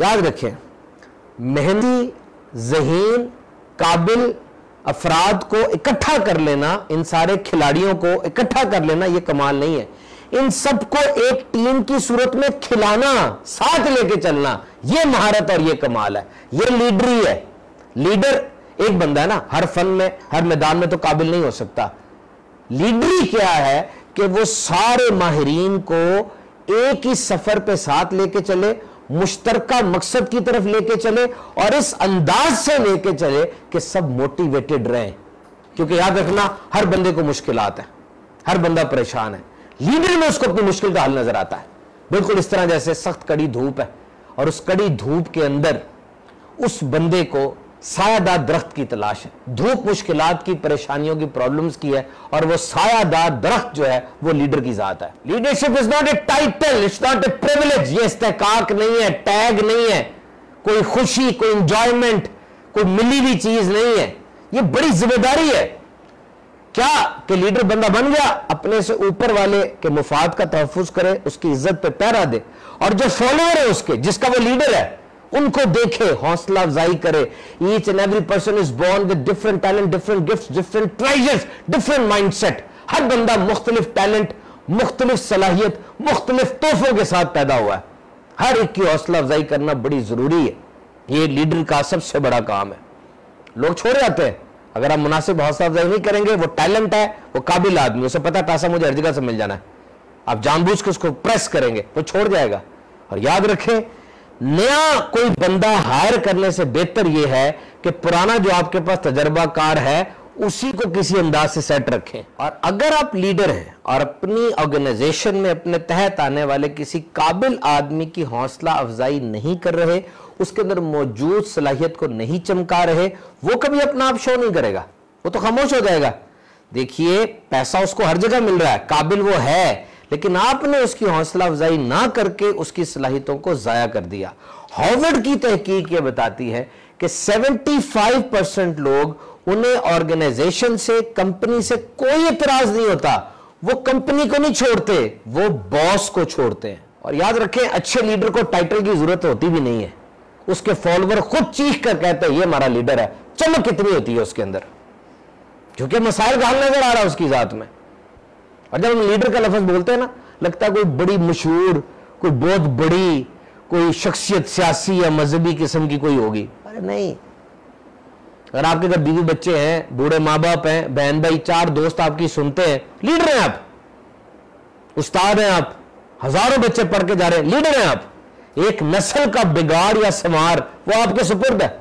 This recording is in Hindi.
याद रखें, मेहंदी, जहीन, काबिल अफराद को इकट्ठा कर लेना, इन सारे खिलाड़ियों को इकट्ठा कर लेना यह कमाल नहीं है। इन सबको एक टीम की सूरत में खिलाना, साथ लेके चलना यह महारत और यह कमाल है। यह लीडरी है लीडर एक बंदा है ना, हर फन में, हर मैदान में तो काबिल नहीं हो सकता। लीडरी क्या है कि वो सारे माहरीन को एक ही सफ़र पे साथ लेके चले मुश्तरका मकसद की तरफ़ लेके चले और इस अंदाज से लेके चले कि सब मोटिवेटेड रहे। क्योंकि याद रखना, हर बंदे को मुश्किल है, हर बंदा परेशान है। लीडर में उसको अपनी मुश्किल का हल नज़र आता है। बिल्कुल इस तरह जैसे सख्त कड़ी धूप है और उस कड़ी धूप के अंदर उस बंदे को सायादार दरख्त की तलाश है। धूप मुश्किलात की, परेशानियों की प्रॉब्लम्स की है और वो सायादार दरख्त जो है, वो लीडर की जात है। Leadership is not a title it's not a privilege ये इस्तेकाक नहीं है टैग नहीं है। कोई खुशी, कोई इंजॉयमेंट कोई मिली हुई चीज़ नहीं है। ये बड़ी ज़िम्मेदारी है। क्या कि लीडर बंदा बन गया, अपने से ऊपर वाले के मुफाद का तहफुज करे, उसकी इज़्ज़त पे पैरा दे। और जो फॉलोअर है उसके, जिसका वो लीडर है उनको देखे, हौसला अफजाई करे। Each and every person is born with different talent different gift different treasures different mindset हर बंदा मुख्तलिफ़ टैलेंट मुख्तलिफ़ सलाहियत, मुख्तलिफ़ तोहफों के साथ पैदा हुआ है। हर एक की हौसला अफजाई करना बड़ी ज़रूरी है। ये लीडर का सबसे बड़ा काम है। लोग छोड़ जाते हैं। अगर आप मुनासिब हौसला अफजाई नहीं करेंगे, वो टैलेंट है, वो काबिल आदमी उसे पता टासा मुझे हर जगह से मिल जाना है। आप जानबूझ के उसको प्रेस करेंगे, वो छोड़ जाएगा। और याद रखें नया कोई बंदा हायर करने से बेहतर यह है कि पुराना जो आपके पास तजर्बाकार है, उसी को किसी अंदाज से सेट रखें। और अगर आप लीडर हैं और अपनी ऑर्गेनाइजेशन में अपने तहत आने वाले किसी काबिल आदमी की हौसला अफजाई नहीं कर रहे, उसके अंदर मौजूद सलाहियत को नहीं चमका रहे, वो कभी अपना आप शो नहीं करेगा। वो तो खामोश हो जाएगा। देखिए, पैसा उसको हर जगह मिल रहा है, काबिल वो है लेकिन आपने उसकी हौसला अफजाई ना करके उसकी सलाहियतों को ज़ाया कर दिया। हॉवर्ड की तहकीक यह बताती है कि 75 परसेंट लोग उन्हें ऑर्गेनाइजेशन से, कंपनी से कोई इतराज नहीं होता। वो कंपनी को नहीं छोड़ते, वो बॉस को छोड़ते हैं। और याद रखें, अच्छे लीडर को टाइटल की ज़रूरत होती भी नहीं है। उसके फॉलोवर खुद चीख कर कहते हैं, ये हमारा लीडर है। चमक कितनी होती है उसके अंदर? क्योंकि मसाइल का हल नज़र आ रहा है उसकी जात में। और जब हम लीडर का लफज बोलते हैं ना, लगता है कोई बड़ी मशहूर, कोई बहुत बड़ी, कोई शख्सियत सियासी या मजहबी किस्म की कोई होगी। अरे नहीं। अगर आपके घर बीवी बच्चे हैं, बूढ़े माँ बाप हैं, बहन भाई, चार दोस्त आपकी सुनते हैं, लीडर हैं आप। उस्ताद हैं आप। हज़ारों बच्चे पढ़ के जा रहे हैं, लीडर हैं आप। एक नस्ल का बिगाड़ या समार वो आपके सुपुर्द है।